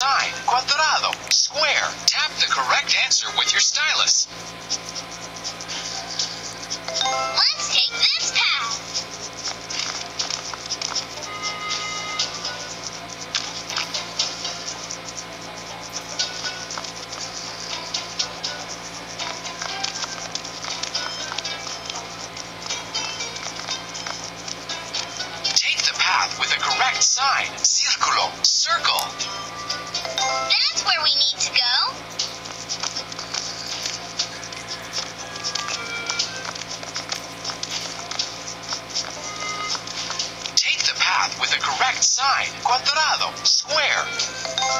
sign, cuadrado, square. Tap the correct answer with your stylus. Let's take this path. Take the path with the correct sign, círculo, circle. Sign, cuadrado, square.